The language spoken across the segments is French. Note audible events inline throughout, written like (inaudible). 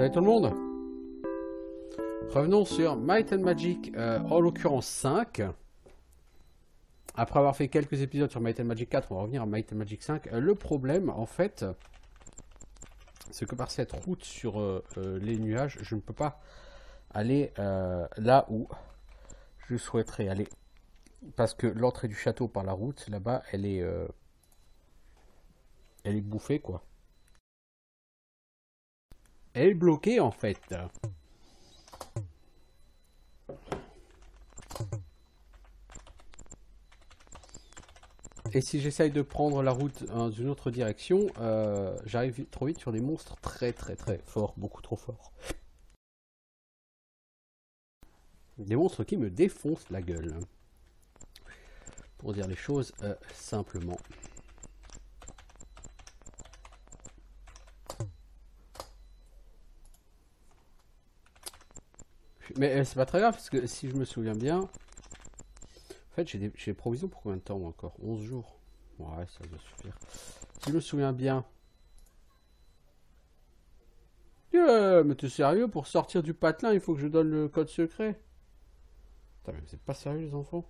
Salut tout le monde Revenons sur Might and Magic, euh, en l'occurrence 5. Après avoir fait quelques épisodes sur Might and Magic 4, on va revenir à Might and Magic 5. Euh, le problème, en fait, c'est que par cette route sur euh, les nuages, je ne peux pas aller là où je souhaiterais aller. Parce que l'entrée du château par la route, là-bas, elle est... elle est bouffée, quoi. Elle est bloquée, en fait. Et si j'essaye de prendre la route dans une autre direction, euh, j'arrive trop vite sur des monstres très très très forts, beaucoup trop forts. Des monstres qui me défoncent la gueule. Pour dire les choses euh, simplement. Mais euh, c'est pas très grave, parce que si je me souviens bien, en fait, j'ai des, provisions pour combien de temps encore? 11 jours. Ouais, ça doit suffire. Si je me souviens bien. mais t'es sérieux? Pour sortir du patelin, il faut que je donne le code secret Putain, mais c'est pas sérieux, les enfants?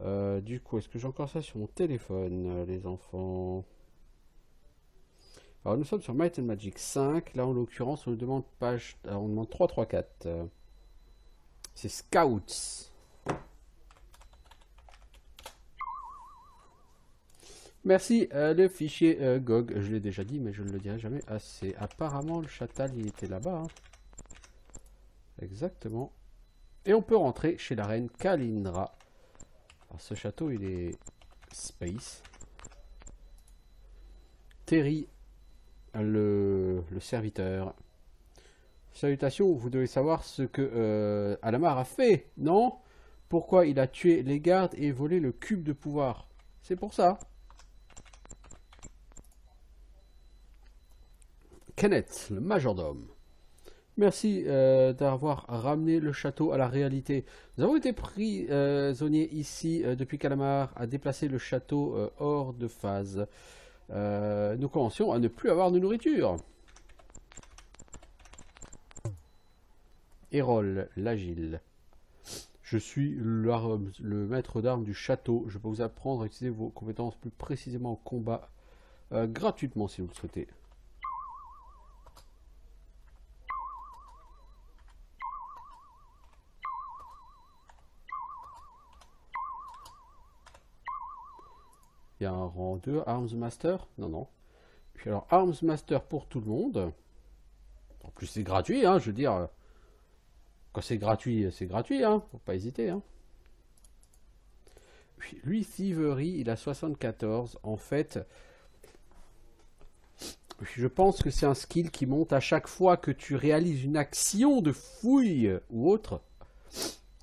Euh, Du coup, est-ce que j'ai encore ça sur mon téléphone, euh, les enfants? Alors, nous sommes sur Might and Magic 5. Là, en l'occurrence, on nous demande page... On demande 334. C'est Scouts. Merci, euh, le fichier euh, GOG, je l'ai déjà dit, mais je ne le dirai jamais assez. Apparemment, le châtal, il était là-bas. Hein. Exactement. Et on peut rentrer chez la reine Kalindra. Ce château, il est space. Terry, le, serviteur. Salutations, vous devez savoir ce que euh, Alamar a fait, non? Pourquoi il a tué les gardes et volé le cube de pouvoir? C'est pour ça. Kenneth, le majordome. Merci euh, d'avoir ramené le château à la réalité. Nous avons été prisonniers ici euh, depuis Calamar à déplacer le château hors de phase. nous commencions à ne plus avoir de nourriture. Hérol, l'agile. Je suis le maître d'armes du château. Je peux vous apprendre à utiliser vos compétences plus précisément au combat gratuitement si vous le souhaitez. Il y a un rang 2, Arms Master? Non, non. Puis alors, Arms Master pour tout le monde. En plus, c'est gratuit, hein, je veux dire. C'est gratuit, c'est gratuit, hein. Faut pas hésiter, hein. Lui, Thievery, il a 74. En fait, je pense que c'est un skill qui monte à chaque fois que tu réalises une action de fouille ou autre.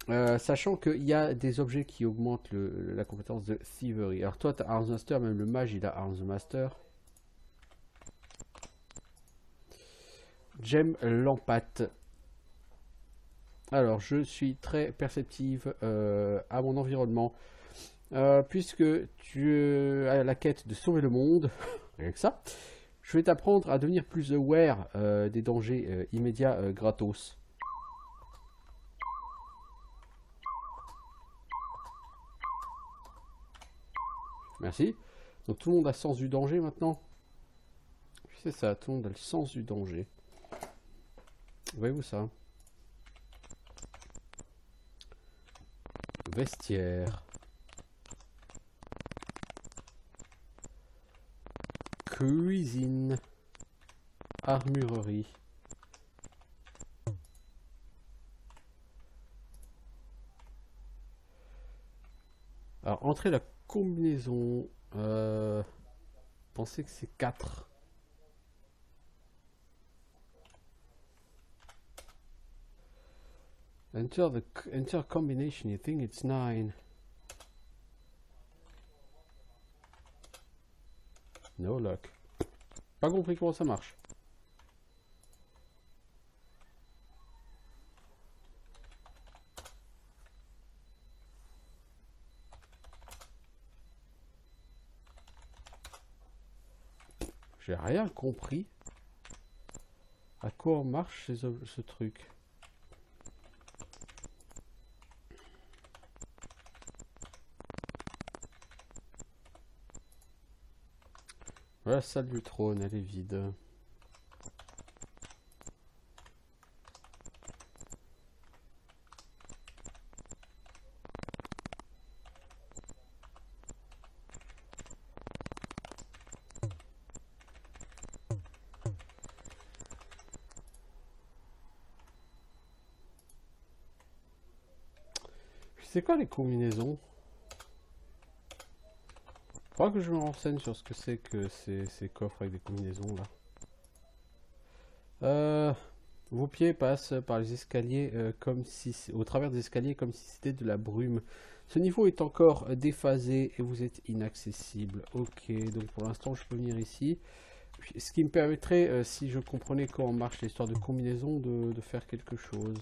Euh, sachant qu'il y a des objets qui augmentent la compétence de Thievery. Alors toi, tu as Arms Master, même le mage, il a Arms Master. Gem Lampate. Alors, je suis très perceptive euh, à mon environnement. Euh, puisque tu as la quête de sauver le monde, (laughs) rien que ça, je vais t'apprendre à devenir plus aware des dangers immédiats gratos. Merci. Donc tout le monde a sens du danger maintenant? C'est ça, tout le monde a le sens du danger. Voyez-vous ça? Vestiaire. Cuisine. Armurerie. Alors, entrer la combinaison. Euh, pensez que c'est 4. Enter the combination, you think it's 9. No luck. Pas compris comment ça marche. J'ai rien compris. À quoi marche ce truc La salle du trône, elle est vide. C'est quoi les combinaisons? Faudra que je me renseigne sur ce que c'est que ces, coffres avec des combinaisons là. Euh, vos pieds passent par les escaliers euh, comme si au travers des escaliers comme si c'était de la brume. Ce niveau est encore déphasé et vous êtes inaccessible. Ok, donc pour l'instant je peux venir ici. Ce qui me permettrait, euh, si je comprenais comment marche l'histoire de combinaison, de faire quelque chose.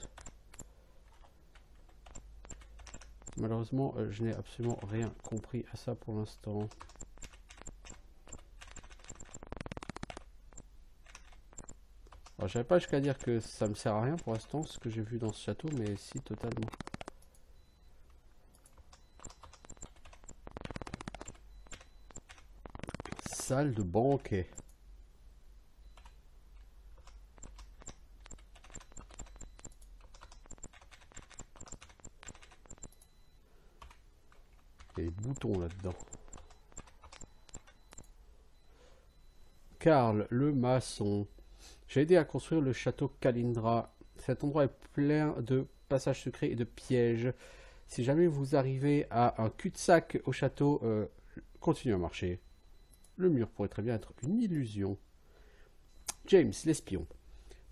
Malheureusement, euh, je n'ai absolument rien compris à ça pour l'instant. Alors, j'avais pas jusqu'à dire que ça me sert à rien pour l'instant, ce que j'ai vu dans ce château, mais si, totalement. Salle de banquet. Là-dedans. Karl, le maçon. J'ai aidé à construire le château Kalindra. Cet endroit est plein de passages secrets et de pièges. Si jamais vous arrivez à un cul-de-sac au château, euh, continuez à marcher. Le mur pourrait très bien être une illusion. James, l'espion.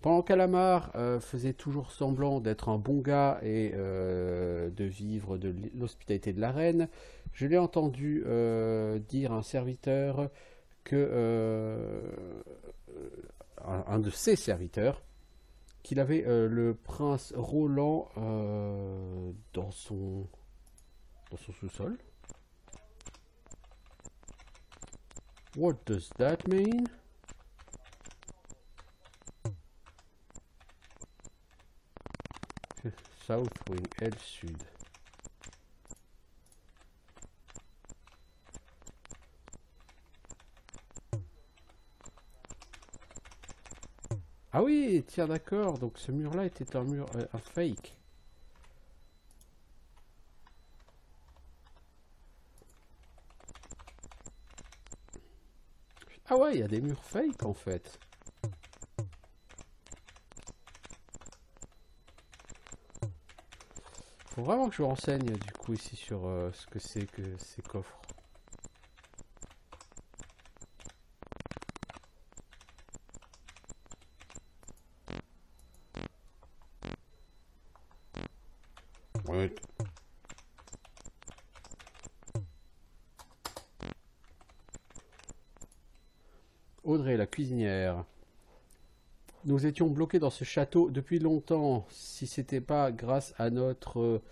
Pendant qu'Alamar euh, faisait toujours semblant d'être un bon gars et euh, de vivre de l'hospitalité de la reine, je l'ai entendu euh, dire à un serviteur que un, de ses serviteurs qu'il avait le prince Roland dans son dans son sous-sol. What does that mean? South Wing, L Sud. Ah oui, tiens d'accord, donc ce mur-là était un mur, euh, un fake. Ah ouais, il y a des murs fake en fait. Faut vraiment que je renseigne du coup ici sur euh, ce que c'est que ces coffres. Nous étions bloqués dans ce château depuis longtemps. Si c'était pas grâce à notre euh,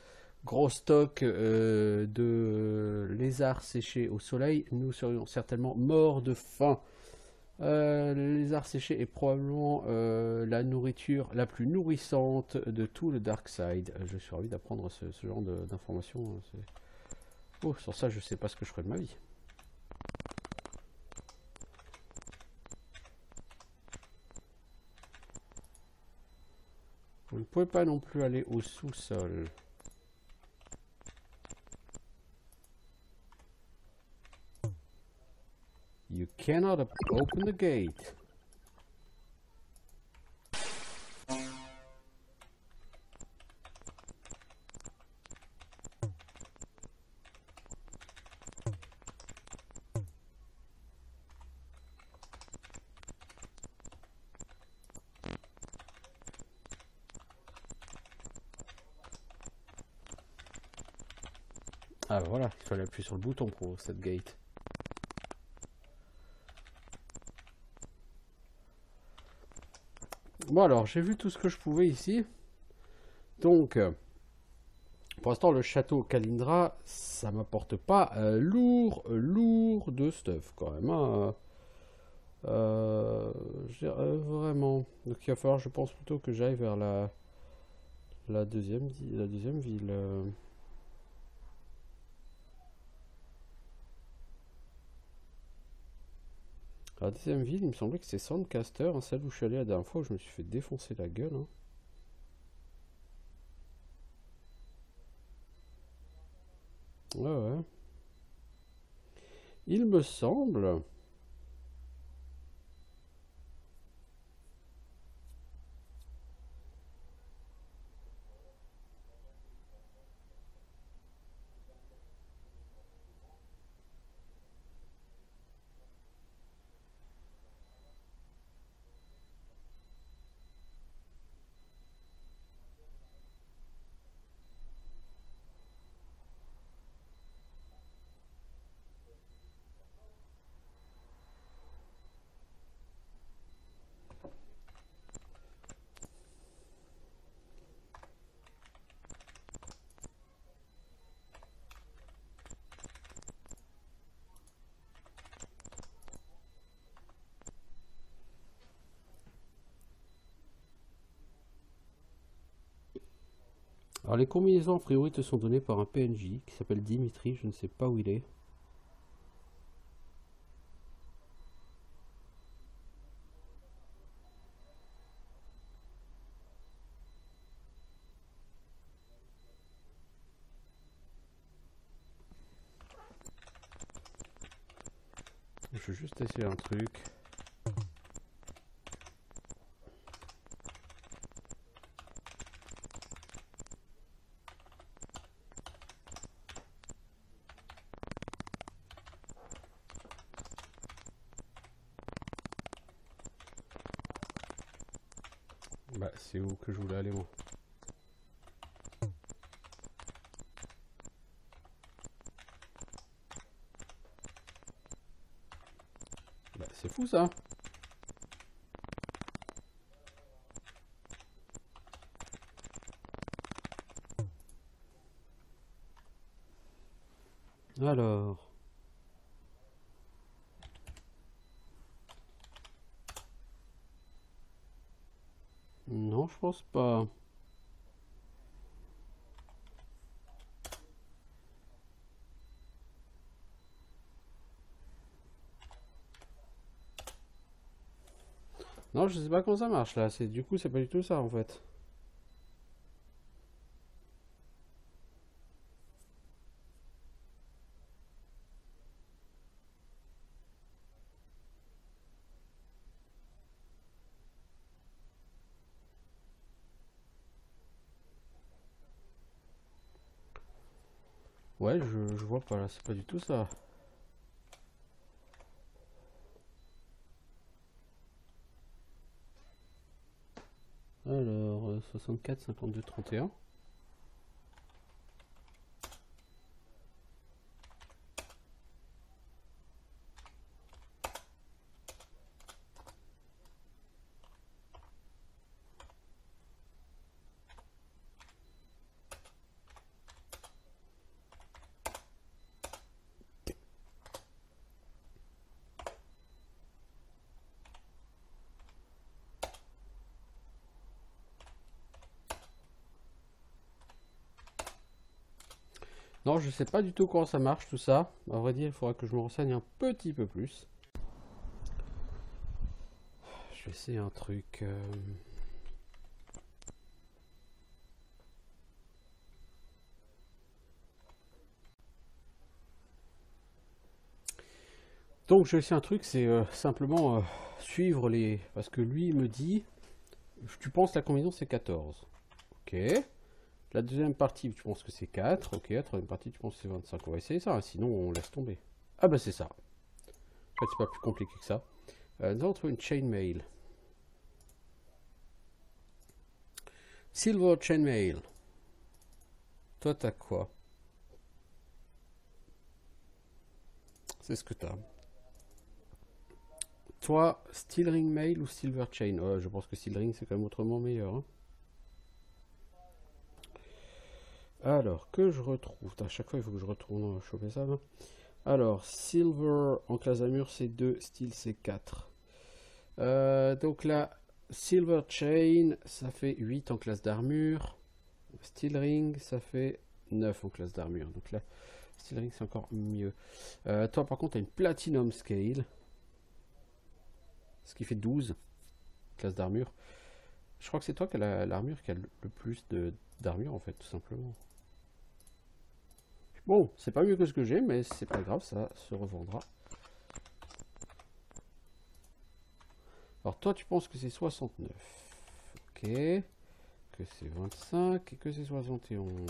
gros stock euh, de lézards séchés au soleil, nous serions certainement morts de faim. Euh, le lézard séché est probablement la nourriture la plus nourrissante de tout le Dark Side. Je suis ravi d'apprendre ce, genre d'informations. Oh, sur ça, je sais pas ce que je ferai de ma vie. Ne pouvez pas non plus aller au sous-sol. You cannot open the gate. Sur le bouton pour cette gate. Bon alors, j'ai vu tout ce que je pouvais ici. Donc, euh, pour l'instant, le château Kalindra, ça m'apporte pas euh, lourd, lourd de stuff quand même. Hein. Euh, vraiment. Donc il va falloir, je pense plutôt que j'aille vers la, la, deuxième, la deuxième ville. La deuxième ville, il me semblait que c'est Sandcaster, celle où je suis allé la dernière je me suis fait défoncer la gueule. Hein. Ouais, ouais. Il me semble Alors les combinaisons a priori te sont données par un PNJ qui s'appelle Dimitri, je ne sais pas où il est. Je vais juste essayer un truc. Je voulais aller moi. Bah, c'est fou ça. Alors. Pas. Non, je sais pas comment ça marche là. C'est du coup, c'est pas du tout ça en fait. Ouais, je, je vois pas là, c'est pas du tout ça. Alors, 64, 52, 31. Non, je sais pas du tout comment ça marche tout ça. À vrai dire, il faudra que je me renseigne un petit peu plus. Je vais essayer un truc. Euh. Donc je vais essayer un truc, c'est euh, simplement euh, suivre les... Parce que lui me dit, tu penses la combinaison c'est 14. Ok. La deuxième partie, tu penses que c'est 4. Ok, la troisième partie, tu penses que c'est 25. On va essayer ça, hein, sinon on laisse tomber. Ah bah c'est ça. En fait, c'est pas plus compliqué que ça. Euh, nous allons trouver une chainmail. Silver. Toi, t'as quoi? C'est ce que t'as. Toi, steel ring mail ou silver chain? Je pense que steel ring, c'est quand même autrement meilleur. Hein. Alors, que je retrouve? À chaque fois, il faut que je retourne choper ça. Alors, silver en classe Amur, c'est 2, steel, c'est 4. Euh, donc là, Silver Chain, ça fait 8 en classe d'armure. Steel Ring, ça fait 9 en classe d'armure. Donc là, Steel Ring, c'est encore mieux. Euh, toi, par contre, tu as une Platinum Scale. Ce qui fait 12 classe d'armure. Je crois que c'est toi qui as l'armure qui a le plus d'armure, en fait, tout simplement. Bon, c'est pas mieux que ce que j'ai, mais c'est pas grave, ça se revendra. Alors toi, tu penses que c'est 69. Ok. Que c'est 25 et que c'est 71.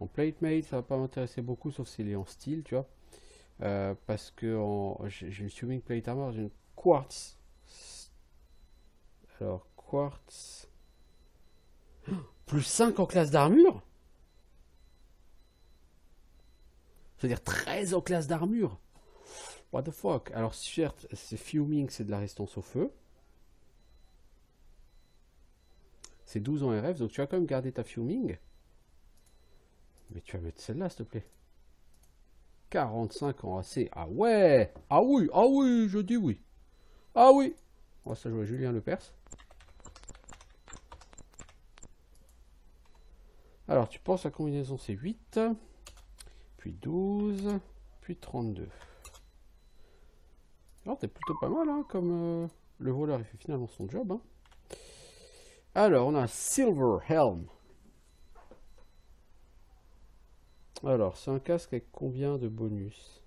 En PlateMate, ça va pas m'intéresser beaucoup, sauf s'il est en style, tu vois. Euh, parce que j'ai une Swimming Plate Armor, j'ai une Quartz. Alors, Quartz. Plus 5 en classe d'armure C'est-à-dire 13 en classe d'armure. What the fuck? Alors certes, c'est fuming, c'est de la résistance au feu. C'est 12 en RF, donc tu vas quand même garder ta fuming. Mais tu vas mettre celle-là, s'il te plaît. 45 en AC. Ah ouais Ah oui, ah oui, je dis oui. Ah oui On va ça jouer Julien Le Alors, tu penses la combinaison c'est 8 puis 12, puis 32. Alors, t'es plutôt pas mal, hein, comme euh, le voleur, il fait finalement son job. Hein. Alors, on a Silver Helm. Alors, c'est un casque avec combien de bonus?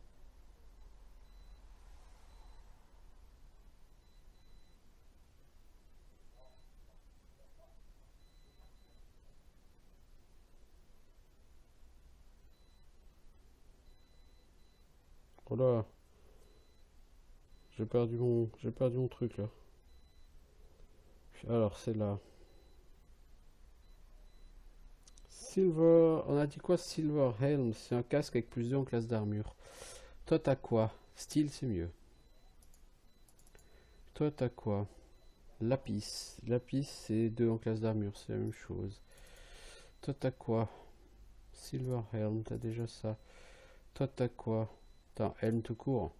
J'ai perdu mon. J'ai perdu mon truc là. Alors c'est là. Silver. On a dit quoi Silver Helm? C'est un casque avec plus en classe d'armure. Toi t'as quoi? Steel c'est mieux. Toi t'as quoi? Lapis. Lapis c'est 2 en classe d'armure, c'est la même chose. Toi t'as quoi? Silver Helm, t'as déjà ça. Toi t'as quoi? Attends, helm tout court.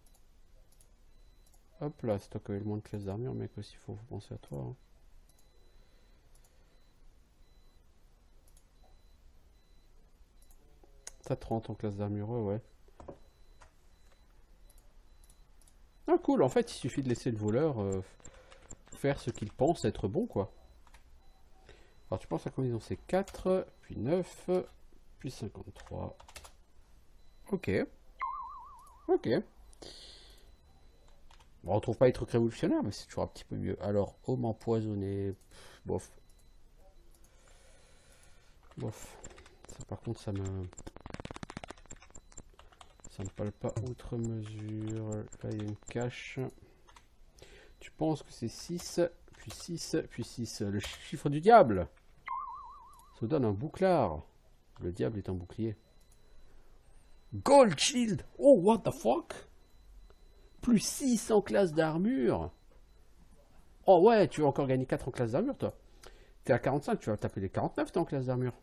Hop là, c'est toi qui le moins de classe d'armure, mec, aussi, faut, penser à toi. Hein. T'as 30 en classe d'armure, ouais. Ah cool, en fait, il suffit de laisser le voleur euh, faire ce qu'il pense être bon, quoi. Alors tu penses à combien c'est 4, puis 9, puis 53. Ok. Ok. On retrouve pas être révolutionnaire, mais c'est toujours un petit peu mieux. Alors, homme empoisonné, bof. Bof. Ça, par contre, ça me... Ça me parle pas outre mesure. Là, il y a une cache. Tu penses que c'est 6, puis 6, puis 6. Le chiffre du diable Ça donne un bouclard. Le diable est un bouclier. Gold Shield Oh, what the fuck? Plus 6 en classe d'armure Oh ouais, tu vas encore gagner 4 en classe d'armure, toi. T'es à 45, tu vas taper les 49, t'es en classe d'armure.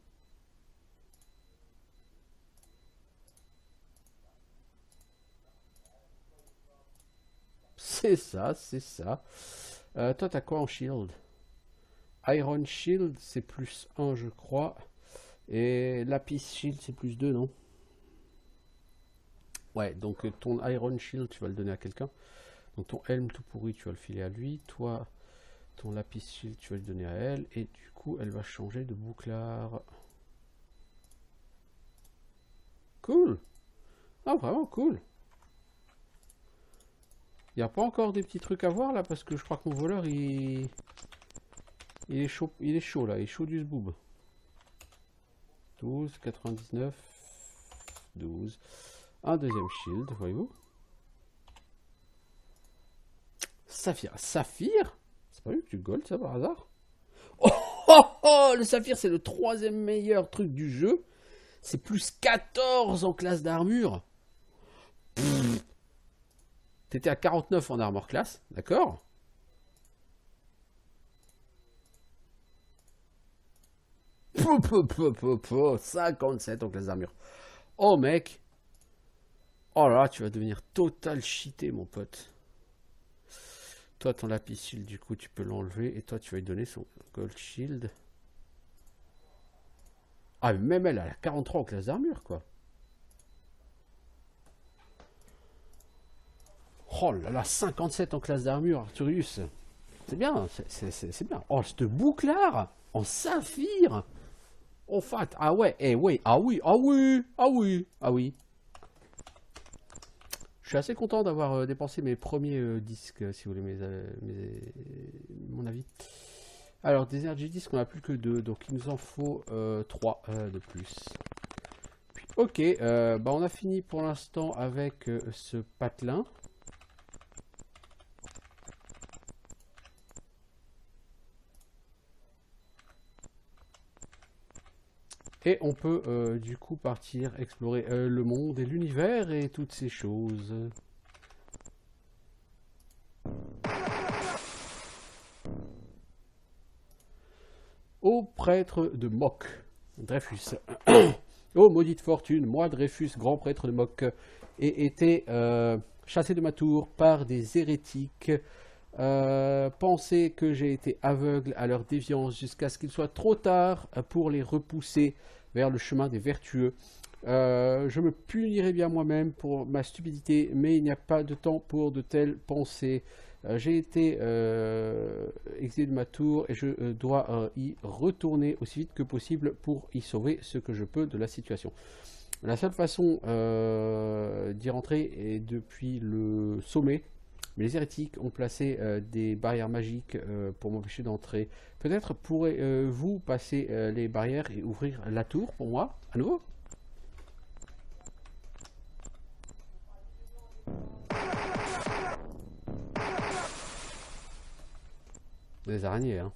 C'est ça, c'est ça. Euh, toi, t'as quoi en shield? Iron Shield, c'est plus 1, je crois. Et Lapis Shield, c'est plus 2, non? Ouais, donc euh, ton Iron Shield, tu vas le donner à quelqu'un. Donc ton Helm tout pourri, tu vas le filer à lui. Toi, ton Lapis Shield, tu vas le donner à elle. Et du coup, elle va changer de bouclard. Cool Ah, vraiment cool Il n'y a pas encore des petits trucs à voir là Parce que je crois que mon voleur, il... Il est chaud, il est chaud là, il est chaud du zboob. 12, 99, 12. Un deuxième shield, voyez-vous. Saphir. Saphir? C'est pas eu du gold, ça, par hasard? Oh, oh, oh, Le saphir, c'est le troisième meilleur truc du jeu. C'est plus 14 en classe d'armure. T'étais à 49 en armor classe, d'accord? 57 en classe d'armure. Oh mec, Oh là tu vas devenir total cheaté, mon pote. Toi, ton lapis du coup, tu peux l'enlever. Et toi, tu vas lui donner son gold shield. Ah, même elle, elle a 43 en classe d'armure, quoi. Oh là là, 57 en classe d'armure, Arthurius. C'est bien, c'est bien. Oh, ce bouclard en saphir. Oh, fat. Ah ouais, eh ouais, ah oui, ah oui, ah oui, ah oui. Je suis assez content d'avoir euh, dépensé mes premiers euh, disques, si vous voulez euh, mon avis. Alors, des RG disques, on n'a plus que deux, donc il nous en faut trois de plus. ok, bah on a fini pour l'instant avec ce patelin. Et on peut euh, du coup partir explorer euh, le monde et l'univers et toutes ces choses. Au prêtre de Moc, Dreyfus. Ô maudite fortune, moi Dreyfus, grand prêtre de Moc, ai été euh, chassé de ma tour par des hérétiques. penser que j'ai été aveugle à leur déviance jusqu'à ce qu'il soit trop tard pour les repousser vers le chemin des vertueux. Euh, je me punirai bien moi-même pour ma stupidité, mais il n'y a pas de temps pour de telles pensées. Euh, j'ai été euh, exilé de ma tour et je dois y retourner aussi vite que possible pour y sauver ce que je peux de la situation. La seule façon d'y rentrer est depuis le sommet, mais les hérétiques ont placé des barrières magiques pour m'empêcher d'entrer. Peut-être pourrez-vous passer les barrières et ouvrir la tour pour moi, à nouveau Des araignées, hein.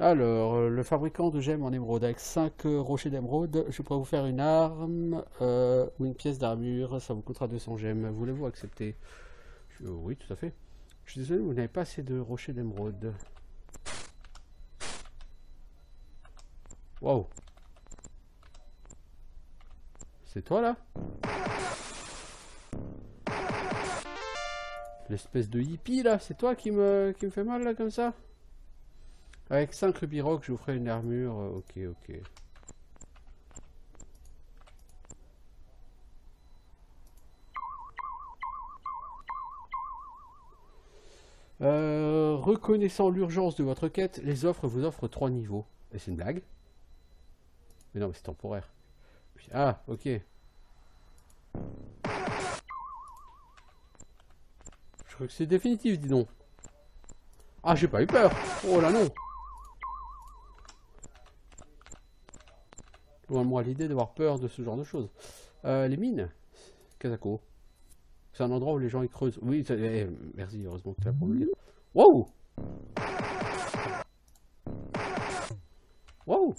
Alors, euh, le fabricant de gemmes en émeraude avec 5 euh, rochers d'émeraude, je pourrais vous faire une arme euh, ou une pièce d'armure, ça vous coûtera 200 gemmes. Voulez-vous accepter? Oui, tout à fait. Je suis désolé, vous n'avez pas assez de rochers d'émeraude. Wow. C'est toi là? L'espèce de hippie là, c'est toi qui me, qui me fait mal là comme ça? Avec 5 rubis je vous ferai une armure. Euh, ok, ok. Euh, reconnaissant l'urgence de votre quête, les offres vous offrent 3 niveaux. Et c'est une blague? Mais non, mais c'est temporaire. Ah, ok. Je crois que c'est définitif, dis donc. Ah, j'ai pas eu peur. Oh là non. Loin moi l'idée d'avoir peur de ce genre de choses. Euh, les mines, Kazako. C'est un endroit où les gens y creusent. Oui, eh, merci, heureusement que tu as pour me dire. Wow Wow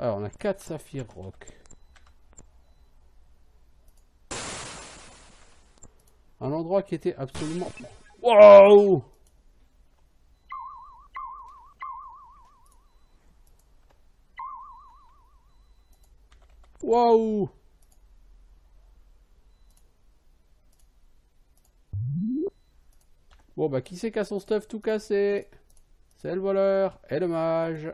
Alors, on a 4 saphirs rock. Un endroit qui était absolument... Wow Wow Bon bah qui c'est qui a son stuff tout cassé? C'est le voleur et le mage.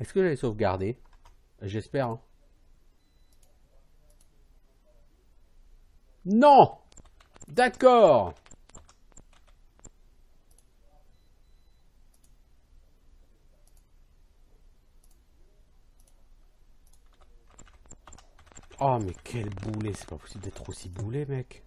Est-ce que j'allais sauvegarder J'espère. Hein. Non D'accord Oh mais quel boulet, c'est pas possible d'être aussi boulet mec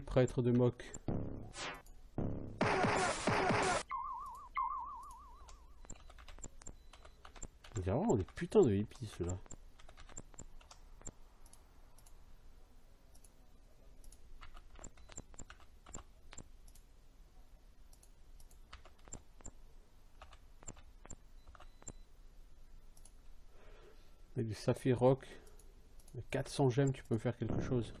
Prêtre de moque. On dirait vraiment des putains de hippies, ceux-là. Avec du saphir rock, 400 gemmes, tu peux faire quelque chose.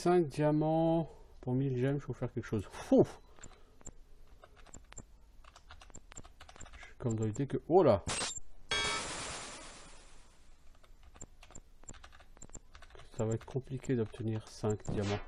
5 diamants pour 1000 gemmes, il faut faire quelque chose. Fou Je suis comme dans l'idée que... Oh là Ça va être compliqué d'obtenir 5 diamants.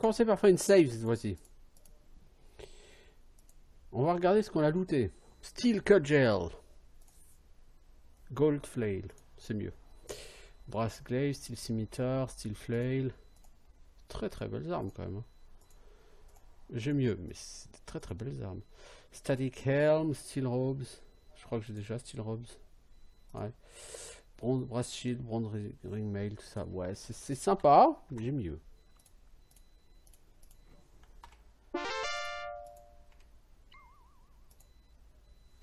Commencer par faire une save cette fois-ci. On va regarder ce qu'on a looté. Steel Cudgel. Gold Flail, c'est mieux. Brass Glaze, Steel Scimitar, Steel Flail. Très très belles armes quand même. Hein. J'ai mieux, mais c'est très très belles armes. Static Helm, Steel Robes. Je crois que j'ai déjà Steel Robes. Brass Shield, Bronze Ring Mail, tout ça. Ouais, c'est sympa, j'ai mieux.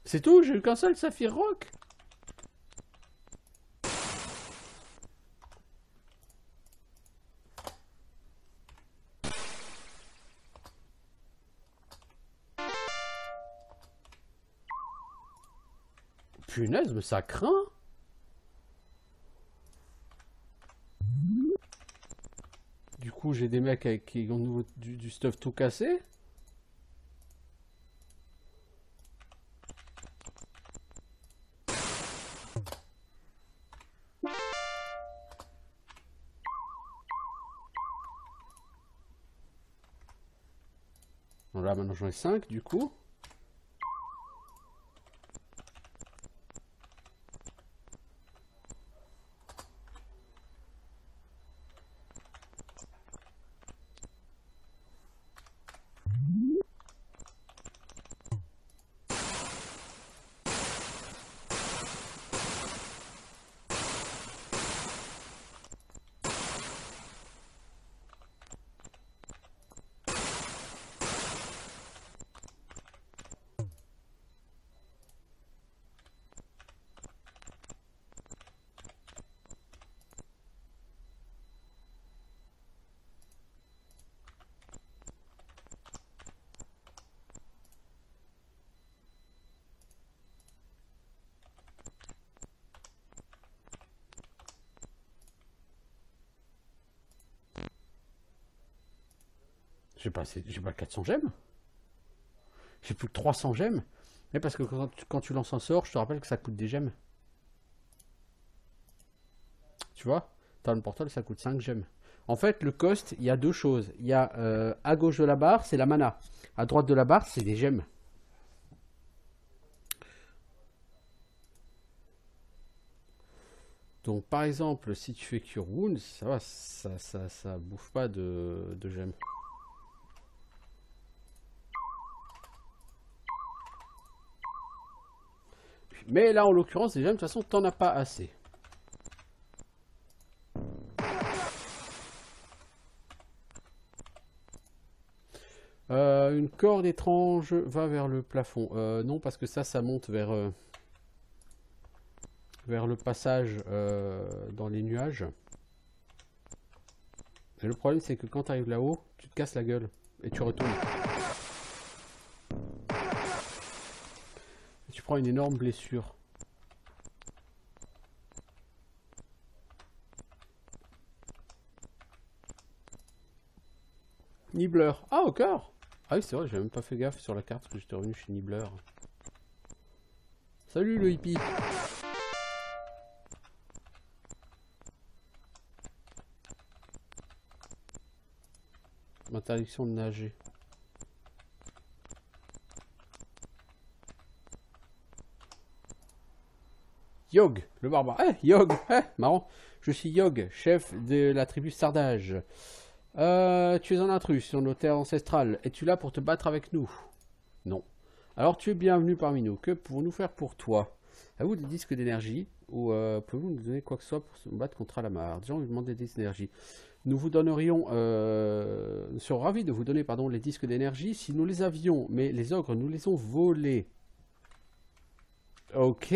C'est tout J'ai eu qu'un seul Saphir Rock Punaise, mais ça craint Du coup, j'ai des mecs avec qui ont du stuff tout cassé. Ai 5 du coup. J'ai pas, pas 400 gemmes. J'ai plus que 300 gemmes. Mais parce que quand tu, lances un sort, je te rappelle que ça coûte des gemmes. Tu vois? Dans le portal, ça coûte 5 gemmes. En fait, le cost, il y a deux choses. Il y a euh, à gauche de la barre, c'est la mana. À droite de la barre, c'est des gemmes. Donc, par exemple, si tu fais Cure Wounds, ça va, ça, ça, ça bouffe pas de, de gemmes. Mais là, en l'occurrence, déjà, de toute façon, t'en as pas assez. Euh, une corde étrange va vers le plafond. Euh, non, parce que ça, ça monte vers, euh, le passage dans les nuages. Le problème, c'est que quand tu arrives là-haut, tu te casses la gueule et tu retournes. une énorme blessure. Nibbler. Ah, au cœur Ah oui, c'est vrai, j'avais même pas fait gaffe sur la carte que j'étais revenu chez Nibbler. Salut le hippie Interdiction de nager. Yog, le barbare. Eh, Yog, eh, marrant. Je suis Yog, chef de la tribu Sardage. Euh, tu es un intrus sur nos terres ancestrales. Es-tu là pour te battre avec nous? Non. Alors tu es bienvenu parmi nous. Que pouvons-nous faire pour toi? À vous des disques d'énergie ou euh, pouvez-vous nous donner quoi que ce soit pour se battre contre la marre Déjà, on lui demande des disques d'énergie. Nous vous donnerions, euh, nous serions ravis de vous donner pardon, les disques d'énergie si nous les avions, mais les ogres nous les ont volés. Ok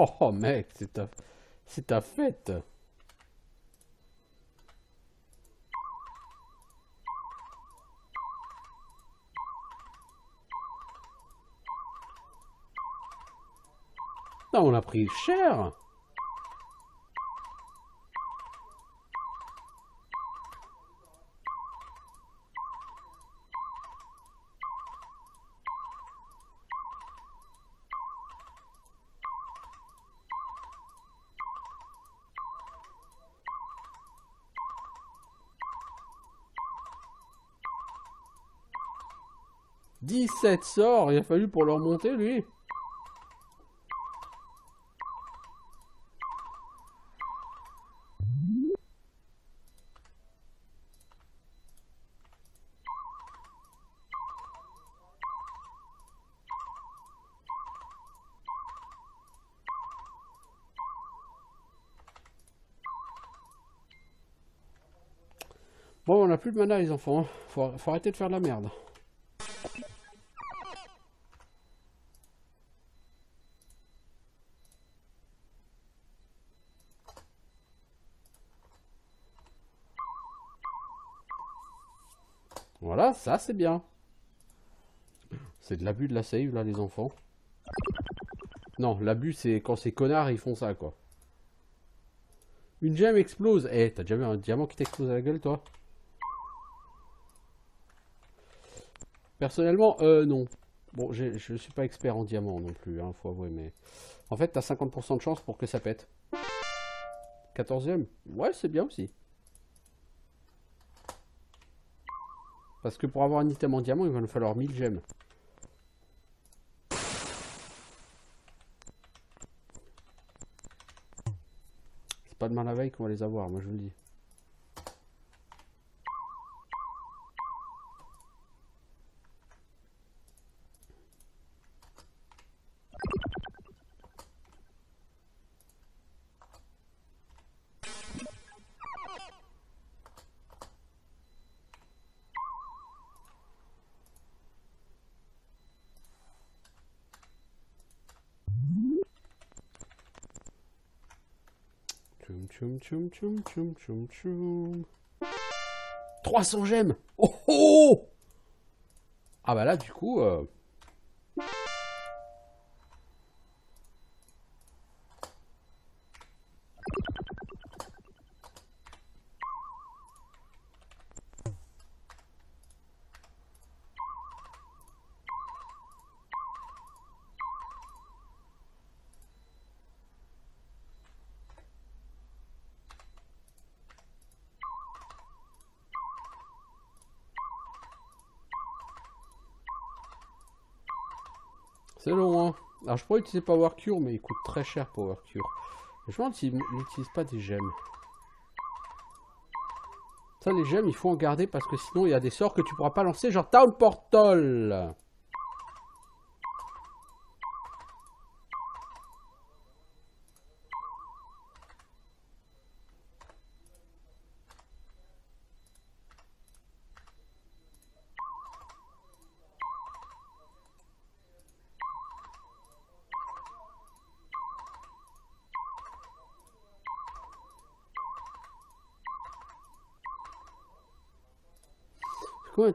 Oh, mec, c'est ta... C'est ta fête. Non, on a pris cher 17 sorts, il a fallu pour leur monter lui. Bon, on a plus de mana les enfants, hein. faut, faut arrêter de faire de la merde. Voilà, ça c'est bien. C'est de l'abus de la save là les enfants. Non, l'abus c'est quand ces connards ils font ça quoi. Une gemme explose. Eh, t'as déjà vu un diamant qui t'explose à la gueule toi? Personnellement, euh, non. Bon, je suis pas expert en diamant non plus, hein, faut avouer, mais... En fait, t'as 50% de chance pour que ça pète. 14ème Ouais, c'est bien aussi. Parce que pour avoir un item en diamant, il va nous falloir 1000 gemmes. C'est pas demain la veille qu'on va les avoir, moi je vous le dis. Tchoum, tchoum, tchoum, tchoum, tchoum, tchoum. 300 gemmes Oh oh Ah bah là, du coup... Euh... Alors, je pourrais utiliser Power Cure, mais il coûte très cher Power Cure. Je me demande s'il n'utilise pas des gemmes. Ça, les gemmes, il faut en garder parce que sinon, il y a des sorts que tu pourras pas lancer, genre Town Portal.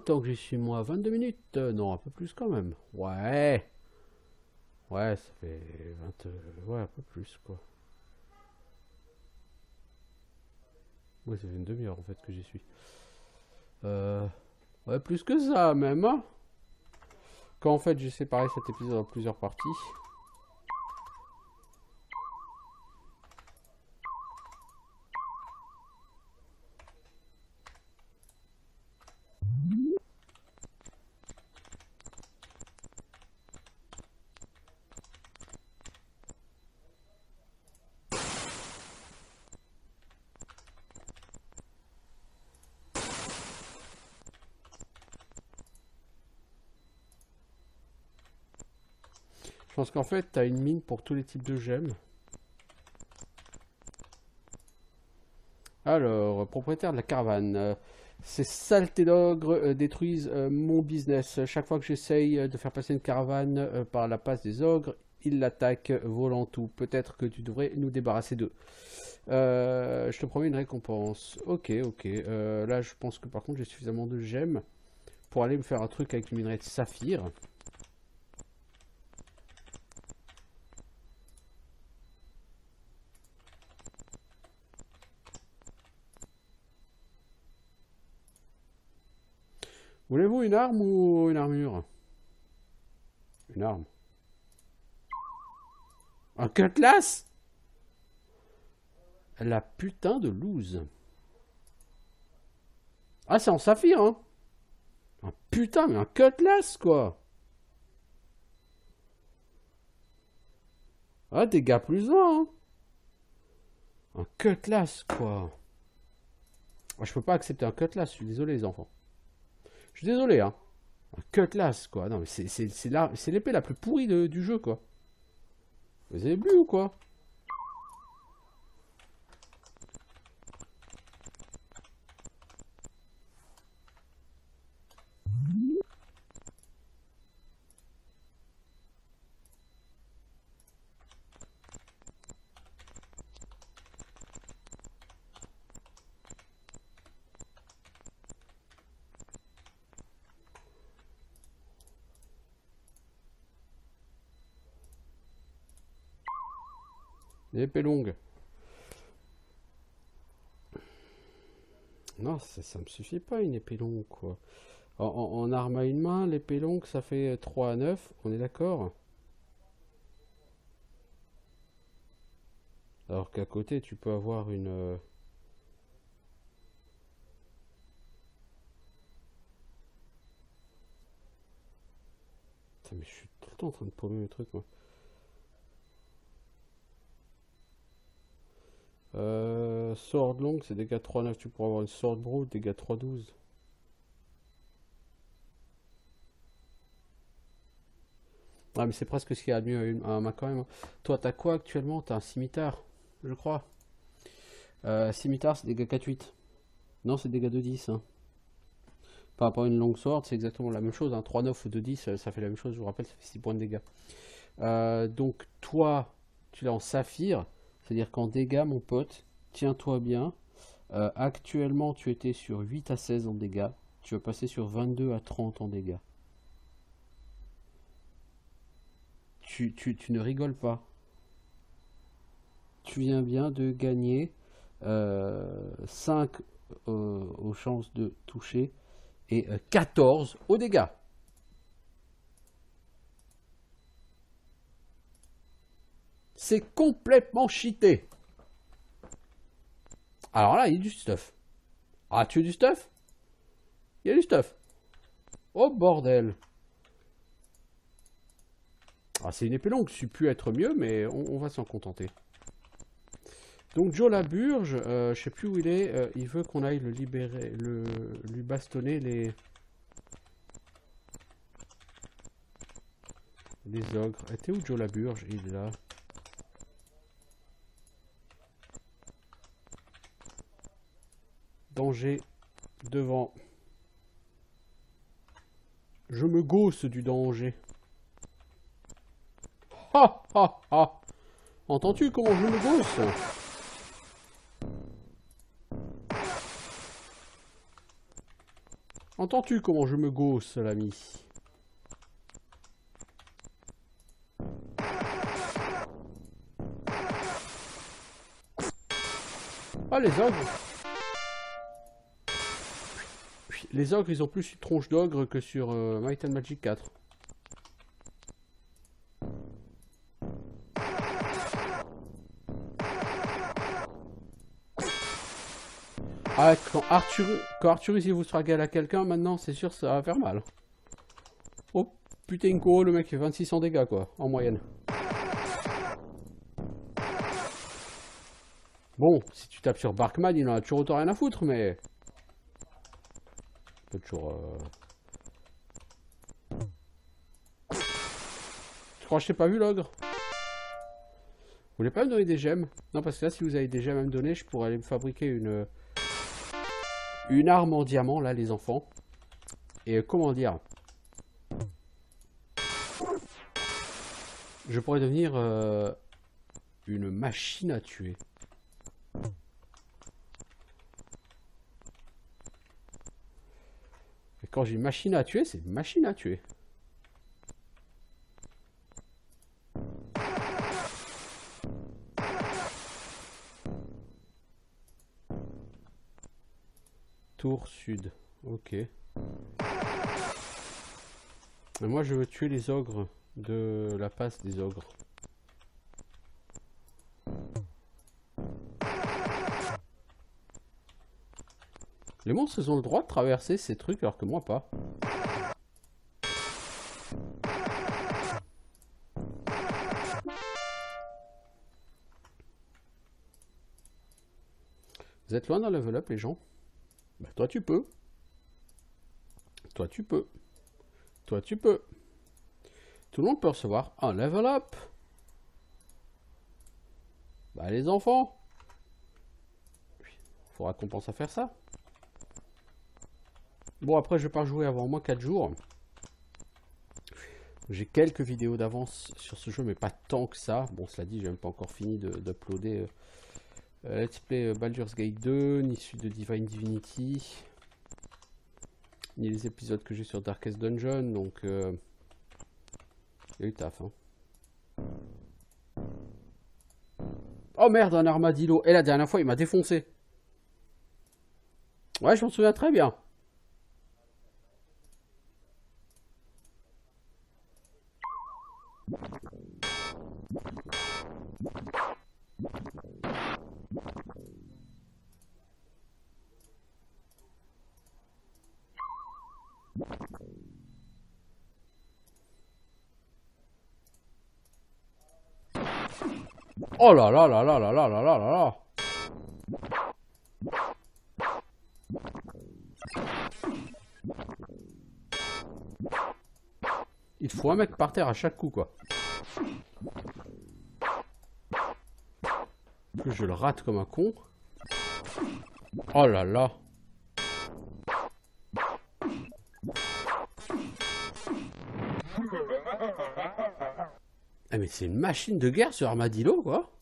Que j'y suis moi 22 minutes euh, Non, un peu plus quand même. Ouais. Ouais, ça fait 20... Euh, ouais, un peu plus quoi. Ouais, ça fait une demi-heure en fait que j'y suis. Euh... Ouais, plus que ça même. Hein. Quand en fait j'ai séparé cet épisode en plusieurs parties. Je pense qu'en fait, tu as une mine pour tous les types de gemmes. Alors, propriétaire de la caravane. Euh, ces saletés d'ogres euh, détruisent euh, mon business. Chaque fois que j'essaye de faire passer une caravane par la passe des ogres, ils l'attaquent, volant tout. Peut-être que tu devrais nous débarrasser d'eux. je te promets une récompense. Ok, ok. là, je pense que par contre, j'ai suffisamment de gemmes pour aller me faire un truc avec le minerai de saphir. Voulez-vous une arme ou une armure? Une arme. Un cutlass La putain de loose. Ah, c'est en saphir, hein? Un putain, mais un cutlass, quoi? Ah, dégâts plus 1, hein? Un cutlass, quoi? Ah, je peux pas accepter un cutlass, je suis désolé, les enfants. Je suis désolé, hein. Un cutlass, quoi. Non, mais c'est l'épée la plus pourrie du jeu, quoi. Vous avez bu ou quoi? L'épée longue. Non, ça, me suffit pas une épée longue, quoi. En, arme à une main, l'épée longue, ça fait 3 à 9, on est d'accord? Alors qu'à côté, tu peux avoir une... Euh, mais je suis tout le temps en train de paumer mes trucs, moi. Euh, sword long, c'est dégâts 3-9. Tu pourras avoir une sword brood, dégâts 3-12. Ah, mais c'est presque ce qu'il y a de mieux à un quand même. Hein. Toi, t'as quoi actuellement? T'as un cimetière, je crois. Euh, cimetière, c'est dégâts 4-8. Non, c'est dégâts de 10. Hein. Par rapport à une longue sword, c'est exactement la même chose. Hein. 3-9 ou 2-10, ça fait la même chose. Je vous rappelle, ça fait 6 points de dégâts. Euh, donc, toi, tu l'as en saphir. C'est-à-dire qu'en dégâts, mon pote, tiens-toi bien. Euh, actuellement, tu étais sur 8 à 16 en dégâts. Tu vas passer sur 22 à 30 en dégâts. Tu, ne rigoles pas. Tu viens bien de gagner 5 euh, aux chances de toucher et 14 euh, aux dégâts. C'est complètement cheaté. Alors là, il y a du stuff. Ah, tu as du stuff? Il y a du stuff. Oh bordel. Ah, c'est une épée longue, ça pu être mieux, mais on, va s'en contenter. Donc Joe Laburge, euh, je sais plus où il est, euh, il veut qu'on aille le libérer, le, lui bastonner les... Les ogres. Était où Joe Laburge? Il est là. Danger devant. Je me gausse du danger. Ha ha ha Entends-tu comment je me gausse? Entends-tu comment je me gausse, l'ami? Ah, les Les ogres, ils ont plus une tronche d'ogre que sur euh, Might and Magic 4. Ah, quand Arthur, quand Arthurus il vous sera à quelqu'un, maintenant c'est sûr ça va faire mal. Oh putain quoi, le mec fait 26 en dégâts quoi, en moyenne. Bon, si tu tapes sur Barkman, il en a toujours autant rien à foutre, mais... Toujours... Euh... Tu crois que je t'ai pas vu l'ogre Vous voulez pas me donner des gemmes? Non, parce que là, si vous avez des gemmes à me donner, je pourrais aller me fabriquer une... Une arme en diamant, là, les enfants. Et comment dire? Je pourrais devenir euh, une machine à tuer. Quand j'ai machine à tuer, c'est machine à tuer. Tour sud. Ok. Moi, je veux tuer les ogres de la passe des ogres. Les monstres, ont le droit de traverser ces trucs alors que moi pas. Vous êtes loin dans level up les gens? Bah, Toi tu peux. Toi tu peux. Toi tu peux. Tout le monde peut recevoir un level up. Bah les enfants. Faudra qu'on pense à faire ça. Bon, après, je vais pas jouer avant au moins 4 jours. J'ai quelques vidéos d'avance sur ce jeu, mais pas tant que ça. Bon, cela dit, j'ai même pas encore fini d'uploader euh, euh, Let's Play euh, Baldur's Gate 2, ni celui de Divine Divinity, ni les épisodes que j'ai sur Darkest Dungeon, donc... il y a taf, hein. Oh merde, un armadillo Et la dernière fois, il m'a défoncé. Ouais, je m'en souviens très bien. Oh là là là là là là là là là là Il faut un mec par terre à chaque coup quoi. je le rate comme un con. Oh là là. Ah mais c'est une machine de guerre sur Armadillo quoi.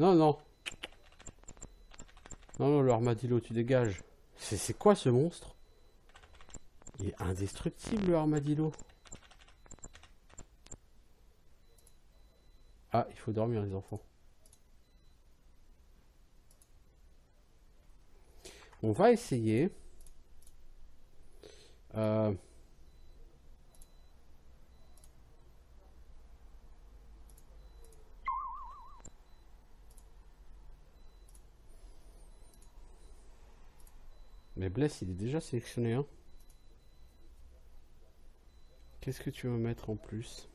Non, non. Non, non, le armadillo, tu dégages. C'est quoi ce monstre? Il est indestructible, le armadillo. Ah, il faut dormir, les enfants. On va essayer. Euh... Mais Bless, il est déjà sélectionné. Hein. Qu'est-ce que tu veux mettre en plus?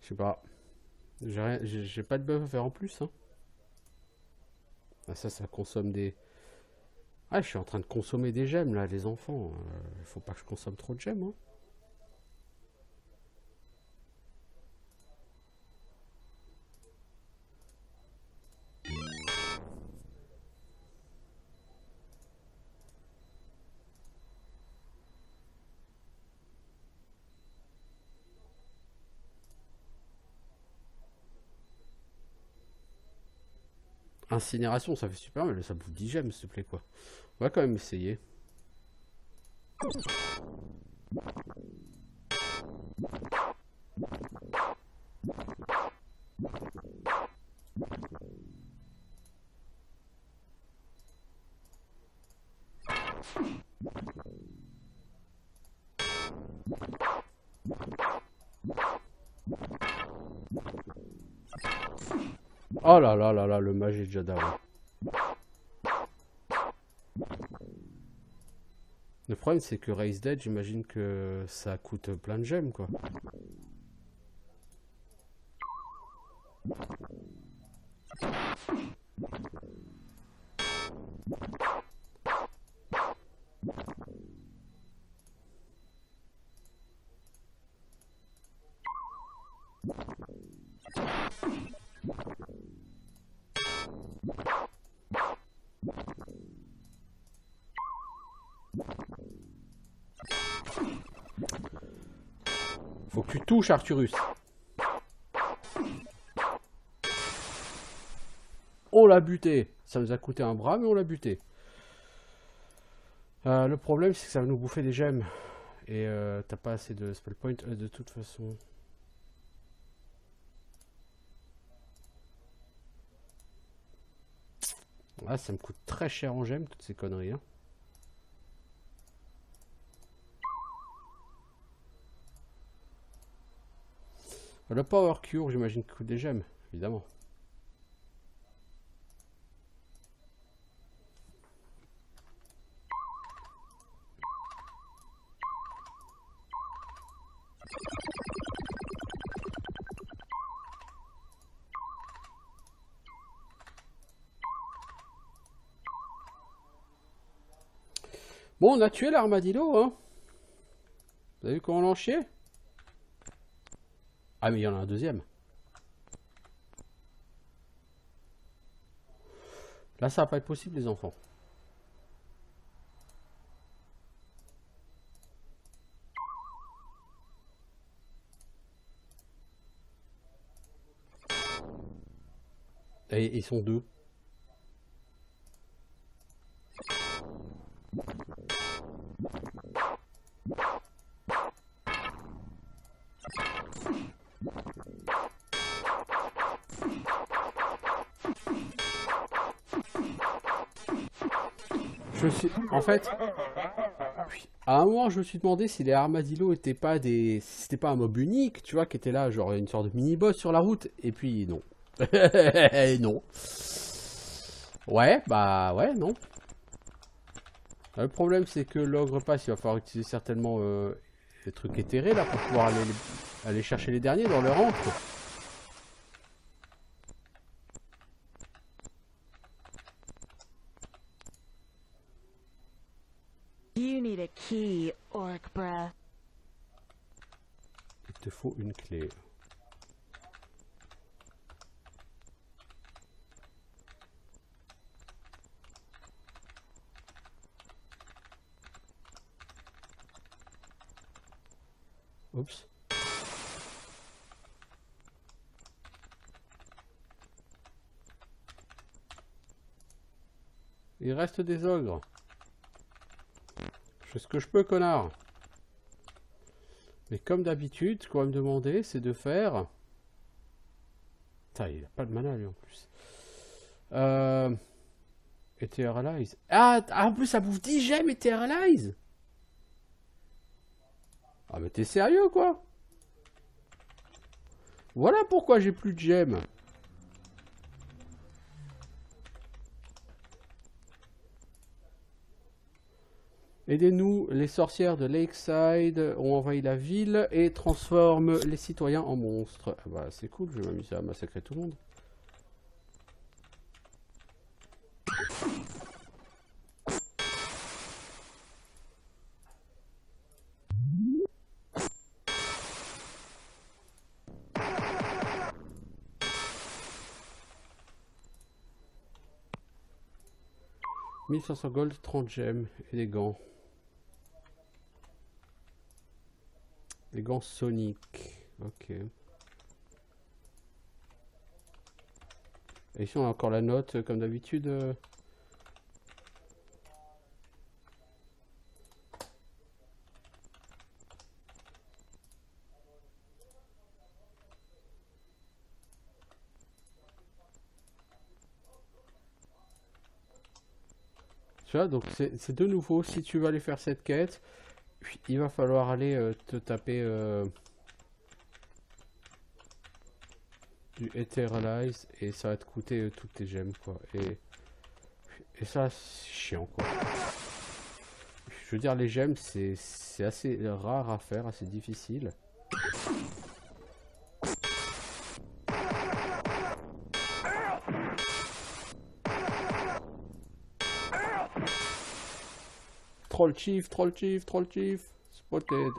Je sais pas. J'ai pas de buff à faire en plus. Hein. Ah, ça, ça consomme des... Ah, je suis en train de consommer des gemmes, là, les enfants. Il euh, faut pas que je consomme trop de gemmes. Hein. Incinération, ça fait super mal, ça bouffe 10 gemmes, s'il te plaît, quoi. On va quand même essayer. Oh là là là là, le mage est déjà down. Le problème c'est que Race Dead, j'imagine que ça coûte plein de gemmes quoi. Arturus. On l'a buté. Ça nous a coûté un bras, mais on l'a buté. Euh, le problème, c'est que ça va nous bouffer des gemmes. Et euh, t'as pas assez de spell point euh, de toute façon. Ah, ça me coûte très cher en gemmes, toutes ces conneries. Hein. Le Power Cure, j'imagine qu'il coûte des gemmes, évidemment. Bon, on a tué l'armadillo, hein. Vous avez vu comment on chier ah, mais il y en a un deuxième. Là, ça va pas être possible, les enfants. Et ils sont deux. En fait, à un moment, je me suis demandé si les armadillos étaient pas des, c'était pas un mob unique, tu vois, qui était là, genre une sorte de mini boss sur la route. Et puis non, (laughs) non. Ouais, bah ouais, non. Le problème, c'est que l'ogre passe, il va falloir utiliser certainement euh, les trucs éthérés là pour pouvoir aller, aller chercher les derniers dans leur entre. Il te faut une clé. Oups. Il reste des ogres. Je fais ce que je peux, connard. Mais comme d'habitude, ce qu'on va me demander, c'est de faire... Putain, il a pas de mana, lui, en plus. Euh... Etherealize. Ah, en plus, ça bouffe 10 gemmes, Etherealize Ah mais t'es sérieux quoi? Voilà pourquoi j'ai plus de gemmes. Aidez-nous, les sorcières de Lakeside ont envahi la ville et transforment les citoyens en monstres. Ah bah c'est cool, je vais m'amuser à massacrer tout le monde. 1500 gold, 30 gemmes et des gants. Gants Sonic. Ok. Et ici on a encore la note comme d'habitude. Euh. Tu vois, donc c'est de nouveau, si tu vas aller faire cette quête, il va falloir aller euh, te taper euh, du Eteralize et ça va te coûter euh, toutes tes gemmes quoi. Et, et ça c'est chiant quoi. Je veux dire les gemmes c'est assez rare à faire, assez difficile. Troll Chief, Troll Chief, Troll Chief. Spotted.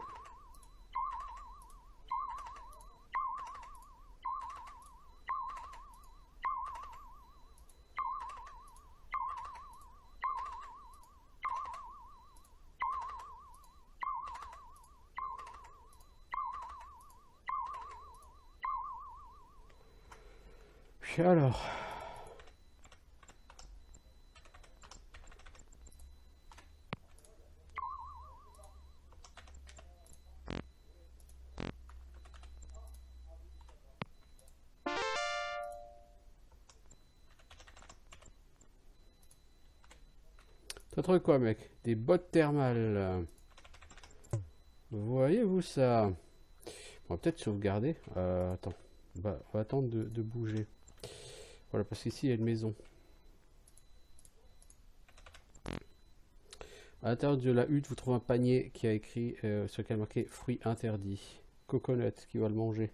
Quoi, mec Des bottes thermales. Voyez-vous ça? On va peut-être sauvegarder. Euh, attends. Bah, on va attendre de, bouger. Voilà, parce qu'ici, il y a une maison. À l'intérieur de la hutte, vous trouvez un panier qui a écrit euh, sur lequel marqué fruits interdits. Coconut, qui va le manger.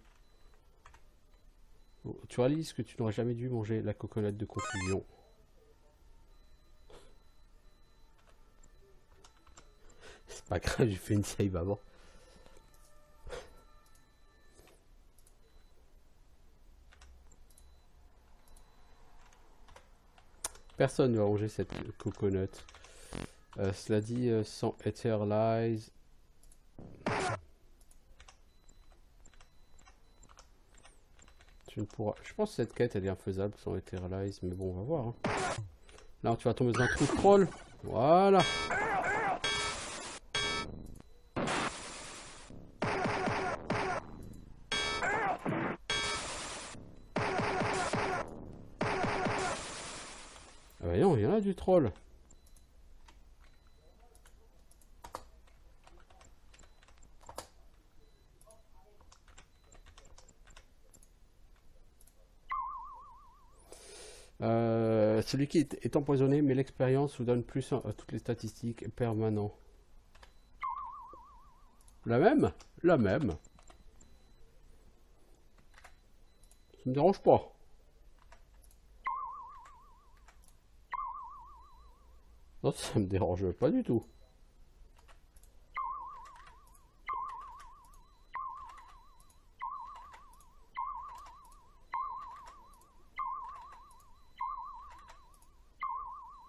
tu réalises que tu n'aurais jamais dû manger la coconut de confusion. Pas grave, j'ai fait une save avant. Personne ne va ranger cette coconut. Euh, cela dit, euh, sans Eterlize. Tu ne pourras... Je pense que cette quête elle est infaisable sans Eterlize, mais bon, on va voir. Hein. Là, tu vas tomber dans un trou troll. Voilà. Euh, celui qui est, empoisonné, mais l'expérience vous donne plus à toutes les statistiques permanents. La même? La même. Ça me dérange pas. Non, ça me dérange pas du tout.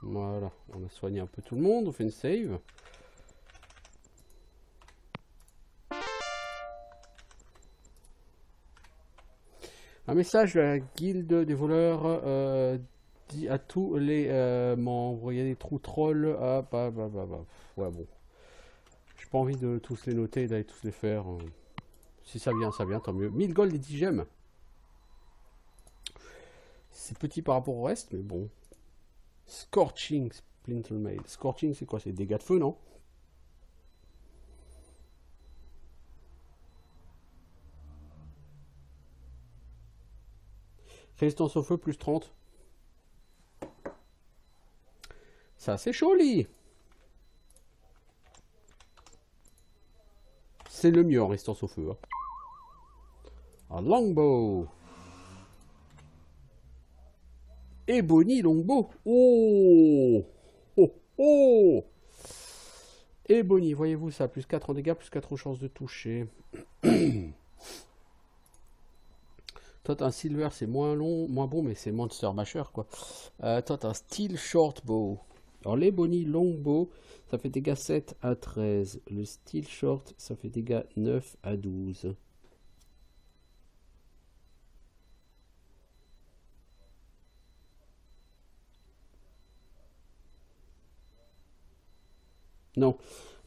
Voilà, on a soigné un peu tout le monde, on fait une save. Un message de la guilde des voleurs euh, dit à tous les euh, membres. Y a des trous trolls. Ah, bah, bah, bah, bah. Ouais, bon. J'ai pas envie de tous les noter et d'aller tous les faire. Hein. Si ça vient, ça vient, tant mieux. 1000 gold et 10 gemmes. C'est petit par rapport au reste, mais bon. Scorching Splinter Mail. Scorching, c'est quoi? C'est dégâts de feu, non? Résistance au feu, plus 30. Ça, c'est joli. C'est le mieux en résistance au feu. Hein. Un longbow. Ebony longbow. Oh Oh Oh Ebony, voyez-vous ça, plus 4 en dégâts, plus 4 aux chances de toucher. (coughs) Toi, un silver, c'est moins long, moins bon, mais c'est monster masher, quoi. Euh, toi, un steel short bow. Alors, l'ebony longbow, ça fait dégâts 7 à 13. Le steel short, ça fait dégâts 9 à 12. Non,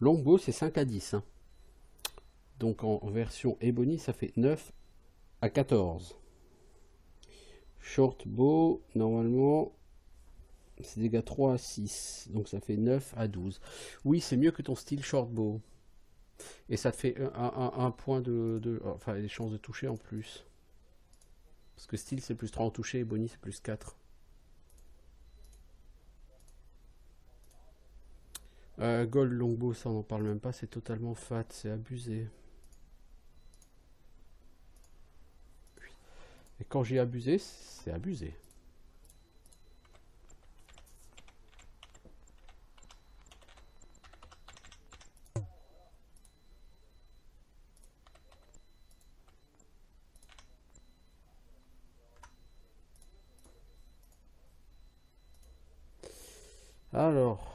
longbow c'est 5 à 10. Hein. Donc en, version Ebony ça fait 9 à 14. Shortbow, normalement c'est dégâts 3 à 6. Donc ça fait 9 à 12. Oui, c'est mieux que ton style shortbow. Et ça te fait un, point de, Enfin, des chances de toucher en plus. Parce que style c'est plus 3 en toucher et Bonnie c'est plus 4. Euh, Gold Longbow, ça on n'en parle même pas, c'est totalement fat, c'est abusé. Et quand j'ai abusé, c'est abusé. Alors,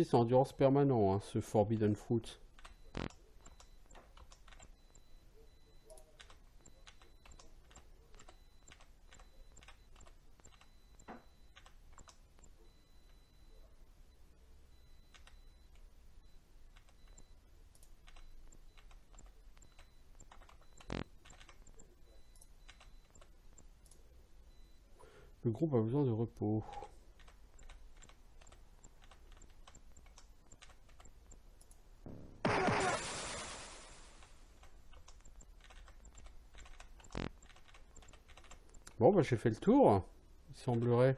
10 endurance permanent, hein, ce Forbidden Fruit. Le groupe a besoin de repos. Bah j'ai fait le tour, il semblerait.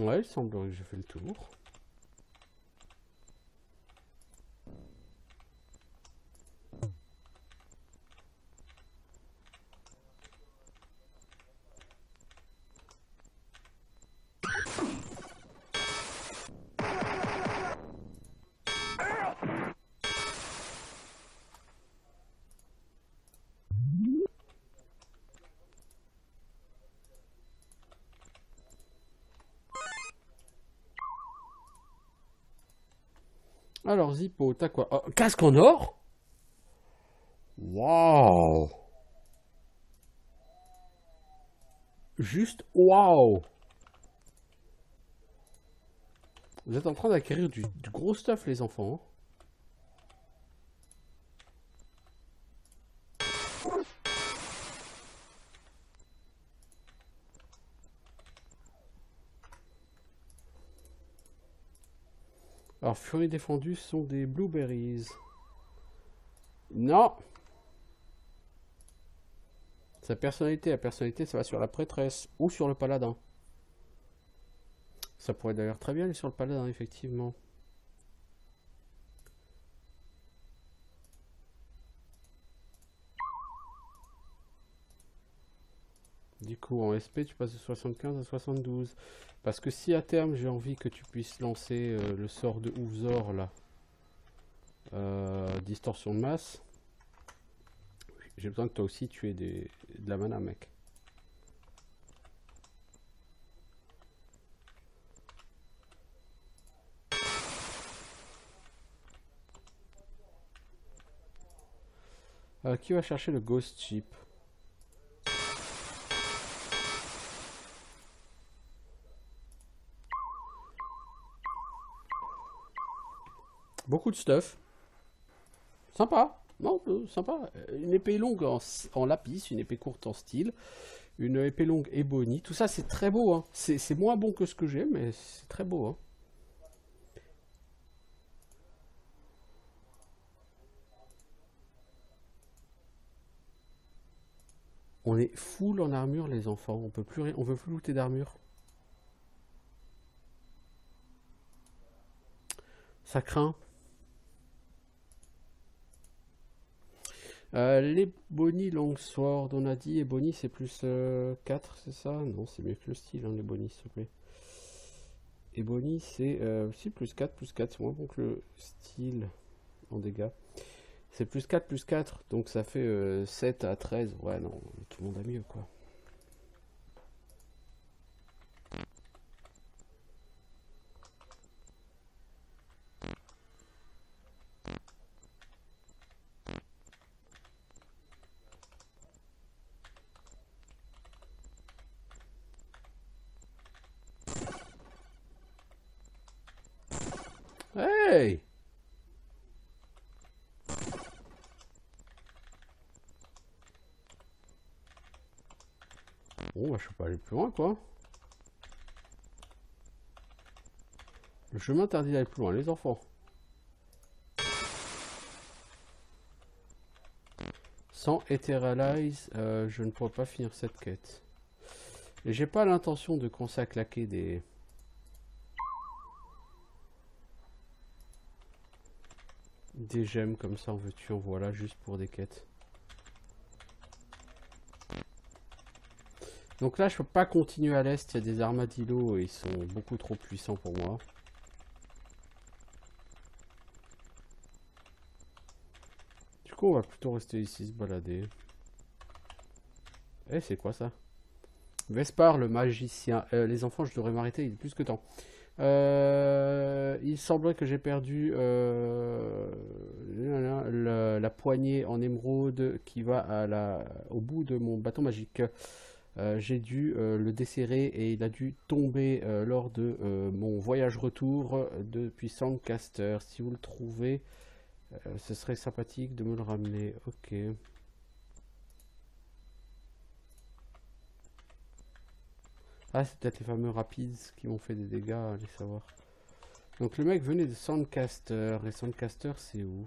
Ouais, il semblerait que j'ai fait le tour. Alors, Zippo, t'as quoi? Oh, Casque en or? Waouh Juste waouh Vous êtes en train d'acquérir du, gros stuff, les enfants. Hein. Alors, furie défendue sont des blueberries. Non Sa personnalité, la personnalité, ça va sur la prêtresse ou sur le paladin. Ça pourrait d'ailleurs très bien aller sur le paladin, effectivement. Du coup, en SP, tu passes de 75 à 72. Parce que si à terme, j'ai envie que tu puisses lancer euh, le sort de Ouvzor, là, euh, distorsion de masse, j'ai besoin que toi aussi tu aies des, de la mana, mec. Euh, qui va chercher le Ghost Chip Beaucoup de stuff. Sympa. Non, euh, sympa. Une épée longue en, lapis, une épée courte en style, une épée longue ébony. Tout ça, c'est très beau. Hein. C'est moins bon que ce que j'ai, mais c'est très beau. Hein. On est full en armure, les enfants. On peut plus, on veut plus looter d'armure. Ça craint. Euh, les Bonnie Longsword, on a dit, et Bonnie c'est plus 4, euh, c'est ça? Non, c'est mieux que le style, hein, les Bonnie, s'il te plaît. Et Bonnie c'est euh, plus 4, plus 4, c'est moins bon que le style en dégâts. C'est plus 4, plus 4, donc ça fait 7 à 13. Ouais, non, tout le monde a mieux, quoi. Hey Bon, bah, je peux pas aller plus loin, quoi. Le chemin interdit d'aller plus loin, les enfants. Sans Etherealize, euh, je ne pourrais pas finir cette quête. Et j'ai pas l'intention de commencer à claquer des... Des gemmes comme ça en veux-tu en voilà juste pour des quêtes. Donc là, je peux pas continuer à l'est. Il y a des armadillos et ils sont beaucoup trop puissants pour moi. Du coup, on va plutôt rester ici, se balader. Eh, c'est quoi ça? Vespar, le magicien. Euh, les enfants, je devrais m'arrêter, il est plus que temps. Euh, il semblerait que j'ai perdu euh, la, poignée en émeraude qui va au bout de mon bâton magique. Euh, j'ai dû euh, le desserrer et il a dû tomber euh, lors de mon voyage retour depuis Sandcaster. Si vous le trouvez, ce serait sympathique de me le ramener. Ok. Ah, c'est peut-être les fameux rapides qui m'ont fait des dégâts, allez savoir. Donc le mec venait de Sandcaster, et Sandcaster c'est où?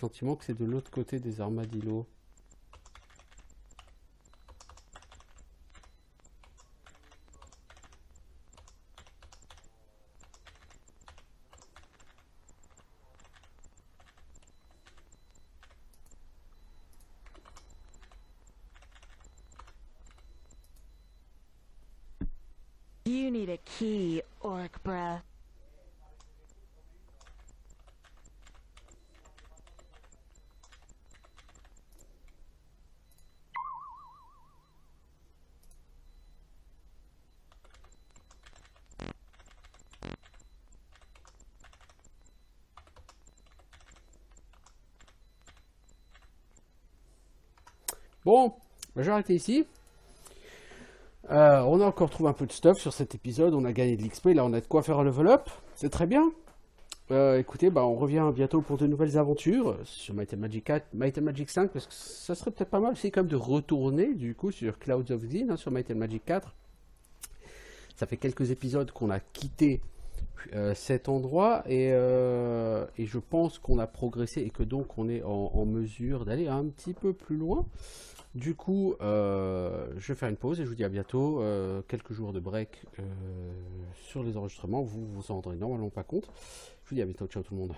Sentiment que c'est de l'autre côté des armadillos. You need a key, Orc Breath. Bon, je vais arrêter ici. Euh, on a encore trouvé un peu de stuff sur cet épisode. On a gagné de l'XP. Là, on a de quoi faire un level up. C'est très bien. Euh, écoutez, bah, on revient bientôt pour de nouvelles aventures sur Might Magic 4, Might Magic 5, parce que ça serait peut-être pas mal c'est quand même de retourner du coup sur Clouds of Zine, hein, sur Might Magic 4. Ça fait quelques épisodes qu'on a quitté euh, cet endroit et je pense qu'on a progressé et que donc on est en mesure d'aller un petit peu plus loin. Du coup, euh, je vais faire une pause et je vous dis à bientôt. Euh, quelques jours de break euh, sur les enregistrements. Vous vous en rendrez normalement pas compte. Je vous dis à bientôt. Ciao tout le monde.